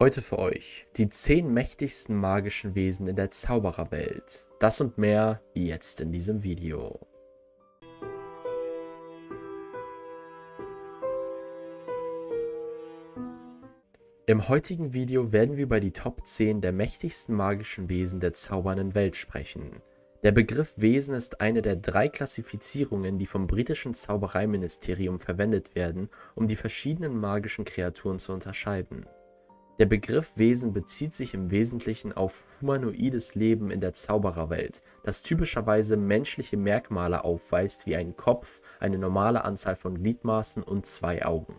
Heute für euch die 10 mächtigsten magischen Wesen in der Zaubererwelt. Das und mehr jetzt in diesem Video. Im heutigen Video werden wir über die Top 10 der mächtigsten magischen Wesen der zaubernden Welt sprechen. Der Begriff Wesen ist eine der drei Klassifizierungen, die vom britischen Zaubereiministerium verwendet werden, um die verschiedenen magischen Kreaturen zu unterscheiden. Der Begriff Wesen bezieht sich im Wesentlichen auf humanoides Leben in der Zaubererwelt, das typischerweise menschliche Merkmale aufweist wie einen Kopf, eine normale Anzahl von Gliedmaßen und zwei Augen.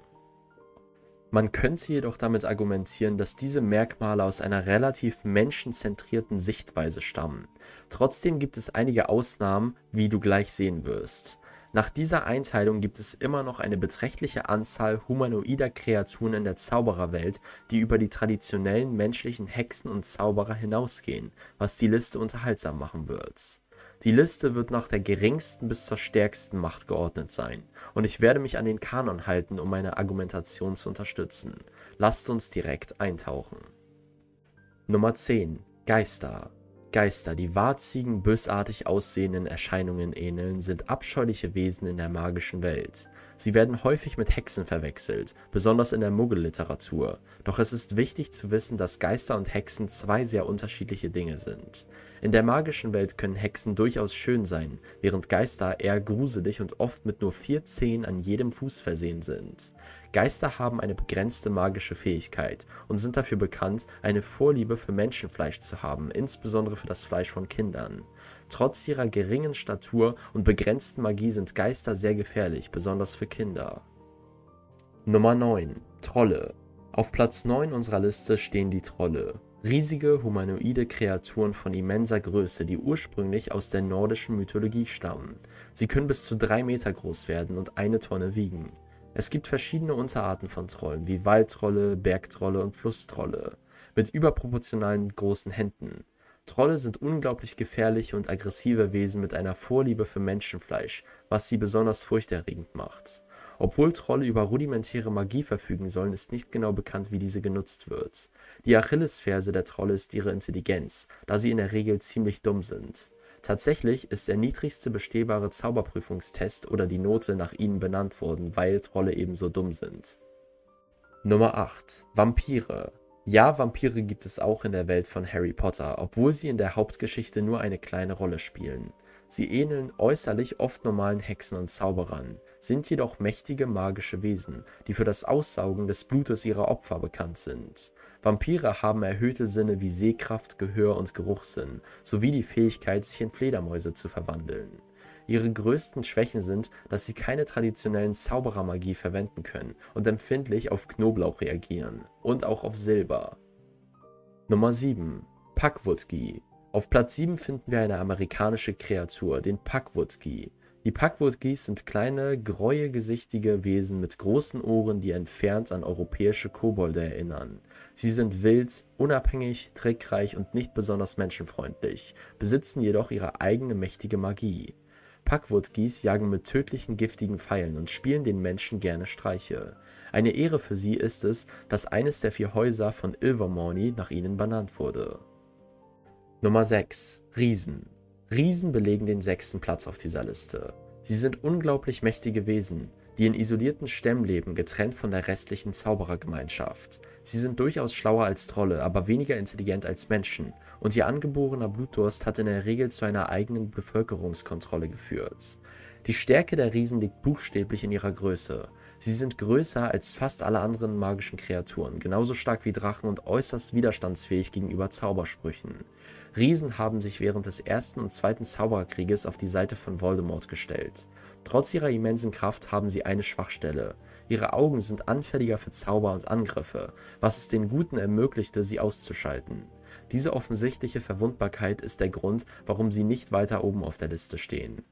Man könnte jedoch damit argumentieren, dass diese Merkmale aus einer relativ menschenzentrierten Sichtweise stammen. Trotzdem gibt es einige Ausnahmen, wie du gleich sehen wirst. Nach dieser Einteilung gibt es immer noch eine beträchtliche Anzahl humanoider Kreaturen in der Zaubererwelt, die über die traditionellen menschlichen Hexen und Zauberer hinausgehen, was die Liste unterhaltsam machen wird. Die Liste wird nach der geringsten bis zur stärksten Macht geordnet sein, und ich werde mich an den Kanon halten, um meine Argumentation zu unterstützen. Lasst uns direkt eintauchen. Nummer 10 Geister Geister, die warzigen, bösartig aussehenden Erscheinungen ähneln, sind abscheuliche Wesen in der magischen Welt. Sie werden häufig mit Hexen verwechselt, besonders in der Muggelliteratur, doch es ist wichtig zu wissen, dass Geister und Hexen zwei sehr unterschiedliche Dinge sind. In der magischen Welt können Hexen durchaus schön sein, während Geister eher gruselig und oft mit nur vier Zehen an jedem Fuß versehen sind. Geister haben eine begrenzte magische Fähigkeit und sind dafür bekannt, eine Vorliebe für Menschenfleisch zu haben, insbesondere für das Fleisch von Kindern. Trotz ihrer geringen Statur und begrenzten Magie sind Geister sehr gefährlich, besonders für Kinder. Nummer 9 Trolle Auf Platz 9 unserer Liste stehen die Trolle. Riesige humanoide Kreaturen von immenser Größe, die ursprünglich aus der nordischen Mythologie stammen. Sie können bis zu drei Meter groß werden und eine Tonne wiegen. Es gibt verschiedene Unterarten von Trollen, wie Waldtrolle, Bergtrolle und Flusstrolle, mit überproportionalen großen Händen. Trolle sind unglaublich gefährliche und aggressive Wesen mit einer Vorliebe für Menschenfleisch, was sie besonders furchterregend macht. Obwohl Trolle über rudimentäre Magie verfügen sollen, ist nicht genau bekannt, wie diese genutzt wird. Die Achillesferse der Trolle ist ihre Intelligenz, da sie in der Regel ziemlich dumm sind. Tatsächlich ist der niedrigste bestehbare Zauberprüfungstest oder die Note nach ihnen benannt worden, weil Trolle ebenso dumm sind. Nummer 8 Vampire ja, Vampire gibt es auch in der Welt von Harry Potter, obwohl sie in der Hauptgeschichte nur eine kleine Rolle spielen. Sie ähneln äußerlich oft normalen Hexen und Zauberern, sind jedoch mächtige magische Wesen, die für das Aussaugen des Blutes ihrer Opfer bekannt sind. Vampire haben erhöhte Sinne wie Sehkraft, Gehör und Geruchssinn, sowie die Fähigkeit, sich in Fledermäuse zu verwandeln. Ihre größten Schwächen sind, dass sie keine traditionellen Zauberermagie verwenden können und empfindlich auf Knoblauch reagieren und auch auf Silber. Nummer 7 Pakwutski Auf Platz 7 finden wir eine amerikanische Kreatur, den Pakwutski. Die Pakwutgis sind kleine, gräuegesichtige Wesen mit großen Ohren, die entfernt an europäische Kobolde erinnern. Sie sind wild, unabhängig, trickreich und nicht besonders menschenfreundlich, besitzen jedoch ihre eigene mächtige Magie. Pakwutgis jagen mit tödlichen giftigen Pfeilen und spielen den Menschen gerne Streiche. Eine Ehre für sie ist es, dass eines der vier Häuser von Ilvermorny nach ihnen benannt wurde. Nummer 6 Riesen Riesen belegen den sechsten Platz auf dieser Liste. Sie sind unglaublich mächtige Wesen, die in isolierten Stämmen leben, getrennt von der restlichen Zauberergemeinschaft. Sie sind durchaus schlauer als Trolle, aber weniger intelligent als Menschen, und ihr angeborener Blutdurst hat in der Regel zu einer eigenen Bevölkerungskontrolle geführt. Die Stärke der Riesen liegt buchstäblich in ihrer Größe. Sie sind größer als fast alle anderen magischen Kreaturen, genauso stark wie Drachen und äußerst widerstandsfähig gegenüber Zaubersprüchen. Riesen haben sich während des Ersten und Zweiten Zaubererkrieges auf die Seite von Voldemort gestellt. Trotz ihrer immensen Kraft haben sie eine Schwachstelle. Ihre Augen sind anfälliger für Zauber und Angriffe, was es den Guten ermöglichte, sie auszuschalten. Diese offensichtliche Verwundbarkeit ist der Grund, warum sie nicht weiter oben auf der Liste stehen.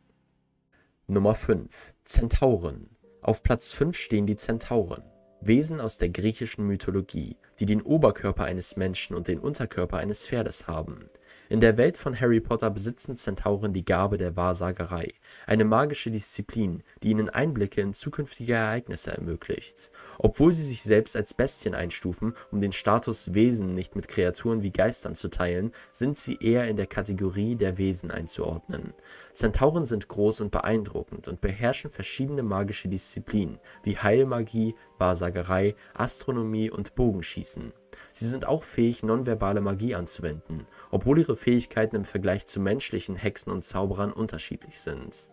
Nummer 5 Zentauren Auf Platz 5 stehen die Zentauren. Wesen aus der griechischen Mythologie, die den Oberkörper eines Menschen und den Unterkörper eines Pferdes haben. In der Welt von Harry Potter besitzen Zentauren die Gabe der Wahrsagerei, eine magische Disziplin, die ihnen Einblicke in zukünftige Ereignisse ermöglicht. Obwohl sie sich selbst als Bestien einstufen, um den Status Wesen nicht mit Kreaturen wie Geistern zu teilen, sind sie eher in der Kategorie der Wesen einzuordnen. Zentauren sind groß und beeindruckend und beherrschen verschiedene magische Disziplinen wie Heilmagie, Wahrsagerei, Astronomie und Bogenschießen. Sie sind auch fähig, nonverbale Magie anzuwenden, obwohl ihre Fähigkeiten im Vergleich zu menschlichen Hexen und Zauberern unterschiedlich sind.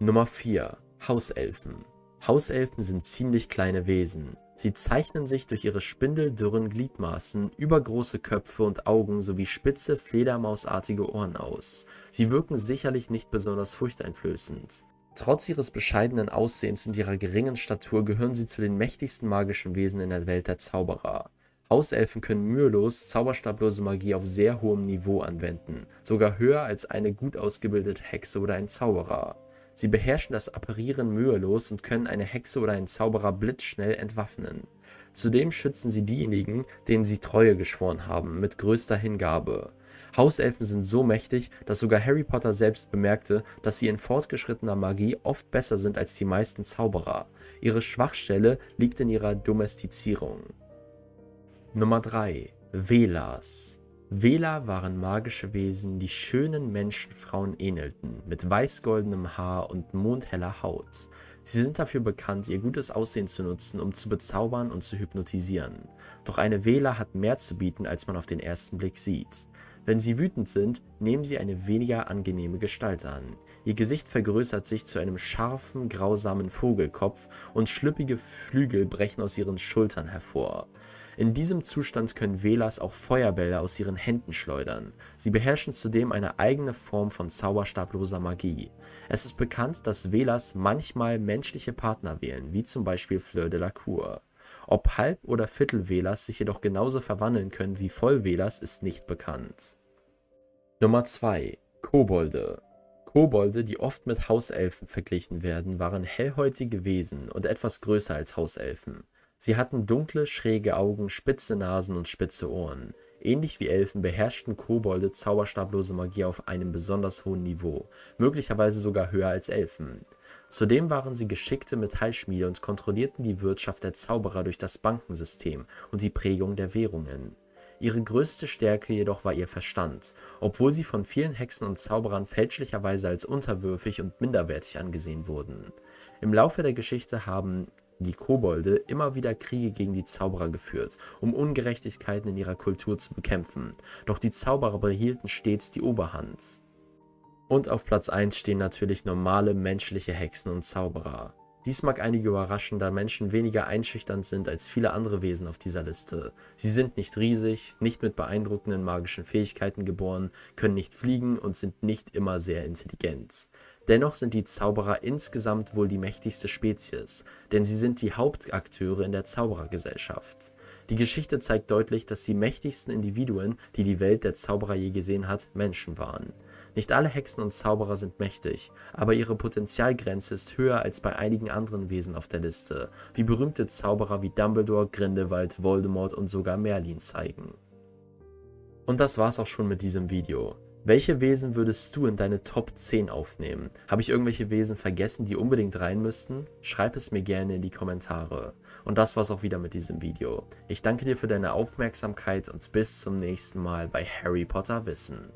Nummer 4 Hauselfen Hauselfen sind ziemlich kleine Wesen. Sie zeichnen sich durch ihre spindeldürren Gliedmaßen, übergroße Köpfe und Augen sowie spitze, fledermausartige Ohren aus. Sie wirken sicherlich nicht besonders furchteinflößend. Trotz ihres bescheidenen Aussehens und ihrer geringen Statur gehören sie zu den mächtigsten magischen Wesen in der Welt der Zauberer. Hauselfen können mühelos zauberstablose Magie auf sehr hohem Niveau anwenden, sogar höher als eine gut ausgebildete Hexe oder ein Zauberer. Sie beherrschen das Apparieren mühelos und können eine Hexe oder einen Zauberer blitzschnell entwaffnen. Zudem schützen sie diejenigen, denen sie Treue geschworen haben, mit größter Hingabe. Hauselfen sind so mächtig, dass sogar Harry Potter selbst bemerkte, dass sie in fortgeschrittener Magie oft besser sind als die meisten Zauberer. Ihre Schwachstelle liegt in ihrer Domestizierung. Nummer 3 Velas Vela waren magische Wesen, die schönen Menschenfrauen ähnelten, mit weißgoldenem Haar und mondheller Haut. Sie sind dafür bekannt, ihr gutes Aussehen zu nutzen, um zu bezaubern und zu hypnotisieren. Doch eine Vela hat mehr zu bieten, als man auf den ersten Blick sieht. Wenn sie wütend sind, nehmen sie eine weniger angenehme Gestalt an. Ihr Gesicht vergrößert sich zu einem scharfen, grausamen Vogelkopf und schlüppige Flügel brechen aus ihren Schultern hervor. In diesem Zustand können Velas auch Feuerbälle aus ihren Händen schleudern. Sie beherrschen zudem eine eigene Form von zauberstabloser Magie. Es ist bekannt, dass Velas manchmal menschliche Partner wählen, wie zum Beispiel Fleur de la Cour. Ob Halb- oder Viertel-Velas sich jedoch genauso verwandeln können wie Voll-Velas, ist nicht bekannt. Nummer 2 Kobolde Kobolde, die oft mit Hauselfen verglichen werden, waren hellhäutige Wesen und etwas größer als Hauselfen. Sie hatten dunkle, schräge Augen, spitze Nasen und spitze Ohren. Ähnlich wie Elfen beherrschten Kobolde zauberstablose Magie auf einem besonders hohen Niveau, möglicherweise sogar höher als Elfen. Zudem waren sie geschickte Metallschmiede und kontrollierten die Wirtschaft der Zauberer durch das Bankensystem und die Prägung der Währungen. Ihre größte Stärke jedoch war ihr Verstand, obwohl sie von vielen Hexen und Zauberern fälschlicherweise als unterwürfig und minderwertig angesehen wurden. Im Laufe der Geschichte haben die Kobolde immer wieder Kriege gegen die Zauberer geführt, um Ungerechtigkeiten in ihrer Kultur zu bekämpfen, doch die Zauberer behielten stets die Oberhand. Und auf Platz 1 stehen natürlich normale menschliche Hexen und Zauberer. Dies mag einige überraschen, da Menschen weniger einschüchternd sind als viele andere Wesen auf dieser Liste. Sie sind nicht riesig, nicht mit beeindruckenden magischen Fähigkeiten geboren, können nicht fliegen und sind nicht immer sehr intelligent. Dennoch sind die Zauberer insgesamt wohl die mächtigste Spezies, denn sie sind die Hauptakteure in der Zauberergesellschaft. Die Geschichte zeigt deutlich, dass die mächtigsten Individuen, die die Welt der Zauberer je gesehen hat, Menschen waren. Nicht alle Hexen und Zauberer sind mächtig, aber ihre Potenzialgrenze ist höher als bei einigen anderen Wesen auf der Liste, wie berühmte Zauberer wie Dumbledore, Grindelwald, Voldemort und sogar Merlin zeigen. Und das war's auch schon mit diesem Video. Welche Wesen würdest du in deine Top 10 aufnehmen? Habe ich irgendwelche Wesen vergessen, die unbedingt rein müssten? Schreib es mir gerne in die Kommentare. Und das war's auch wieder mit diesem Video. Ich danke dir für deine Aufmerksamkeit und bis zum nächsten Mal bei Harry Potter Wissen.